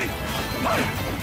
Hey!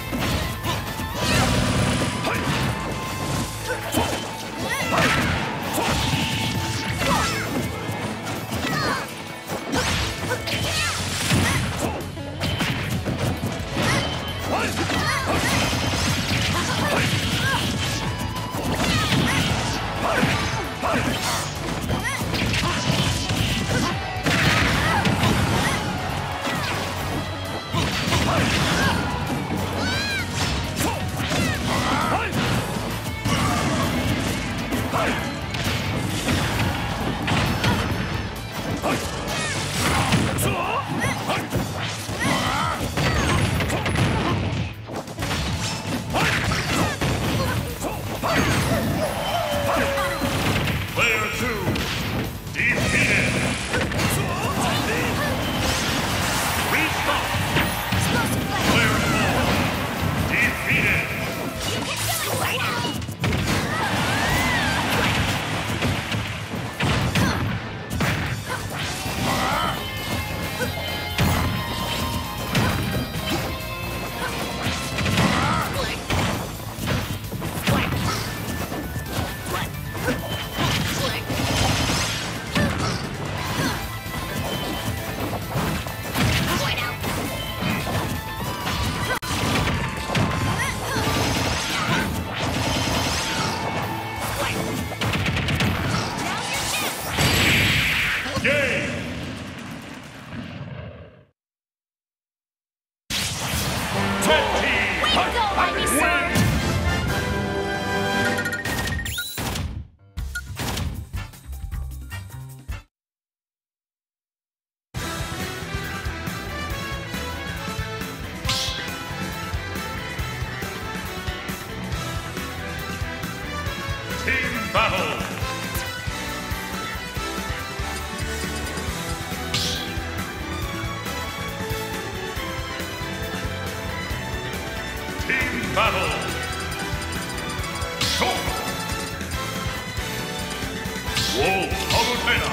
Palutena.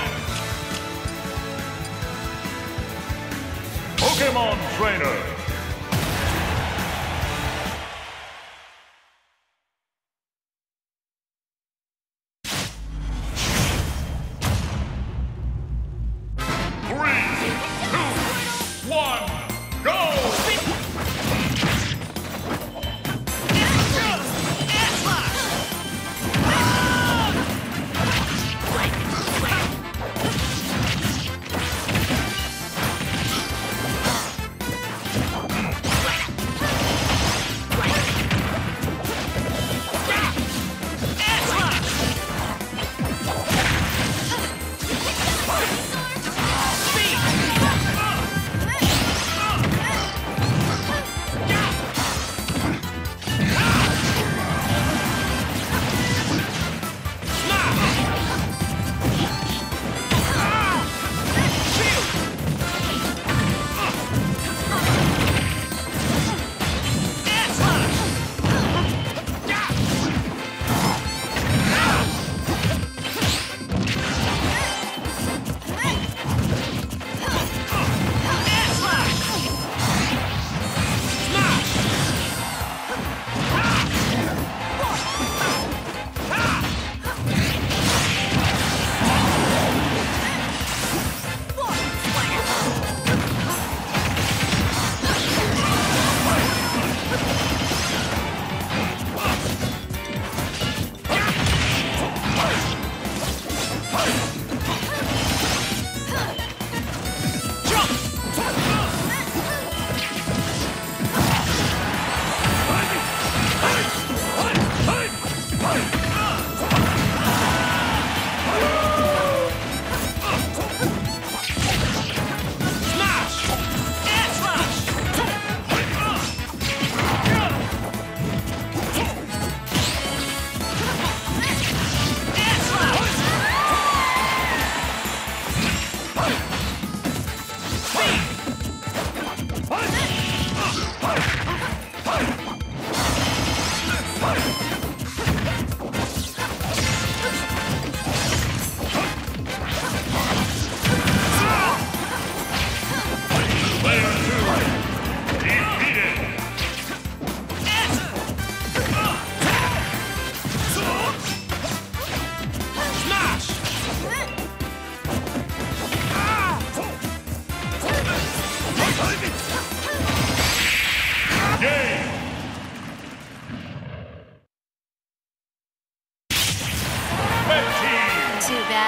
Pokemon Trainer.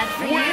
For you.